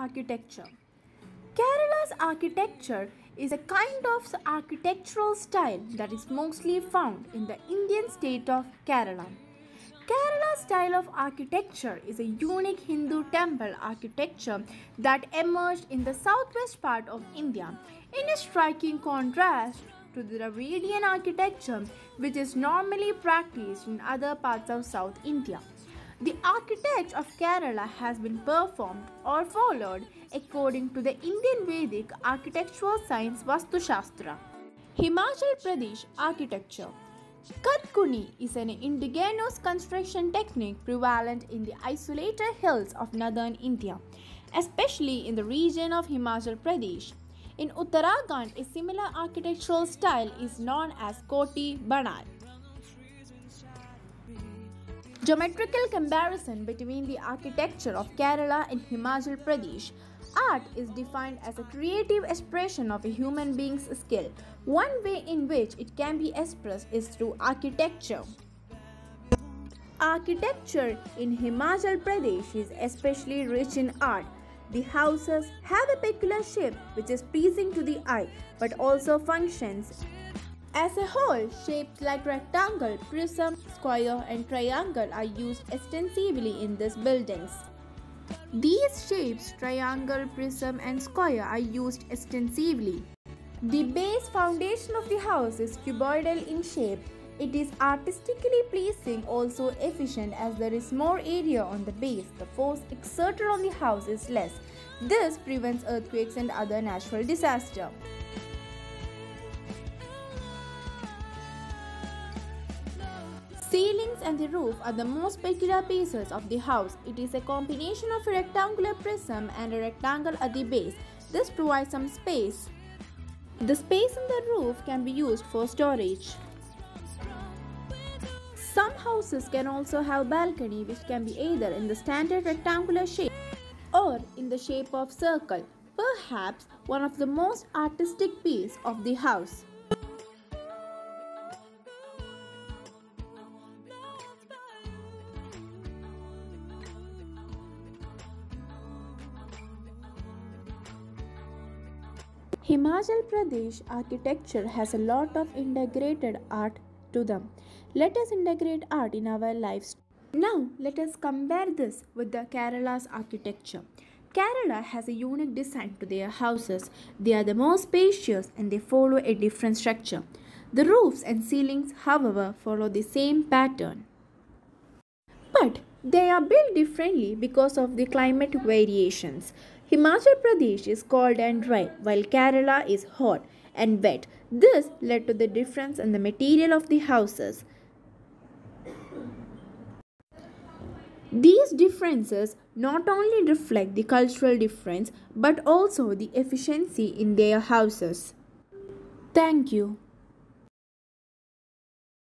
architecture. Kerala's architecture is a kind of architectural style that is mostly found in the Indian state of Kerala. Kerala's style of architecture is a unique Hindu temple architecture that emerged in the southwest part of India in a striking contrast to the Dravidian architecture which is normally practiced in other parts of South India. The architecture of Kerala has been performed or followed according to the Indian Vedic architectural science Vastu Shastra. Himachal Pradesh architecture Kath Kuni is an indigenous construction technique prevalent in the isolated hills of northern India, especially in the region of Himachal Pradesh. In Uttarakhand, a similar architectural style is known as Koti Banal. Geometrical comparison between the architecture of Kerala and Himachal Pradesh. Art is defined as a creative expression of a human being's skill. One way in which it can be expressed is through architecture. Architecture in Himachal Pradesh is especially rich in art. The houses have a peculiar shape which is pleasing to the eye but also functions as a whole, shapes like rectangle, prism, square, and triangle are used extensively in these buildings. These shapes, triangle, prism, and square, are used extensively. The base foundation of the house is cuboidal in shape. It is artistically pleasing, also efficient as there is more area on the base. The force exerted on the house is less. This prevents earthquakes and other natural disasters. Ceilings and the roof are the most peculiar pieces of the house. It is a combination of a rectangular prism and a rectangle at the base. This provides some space. The space in the roof can be used for storage. Some houses can also have balcony which can be either in the standard rectangular shape or in the shape of circle, perhaps one of the most artistic piece of the house. Himachal Pradesh architecture has a lot of integrated art to them. Let us integrate art in our lives. Now, let us compare this with the Kerala's architecture. Kerala has a unique design to their houses. They are the most spacious and they follow a different structure. The roofs and ceilings, however, follow the same pattern. But they are built differently because of the climate variations. Himachal Pradesh is cold and dry, while Kerala is hot and wet. This led to the difference in the material of the houses. These differences not only reflect the cultural difference but also the efficiency in their houses. Thank you.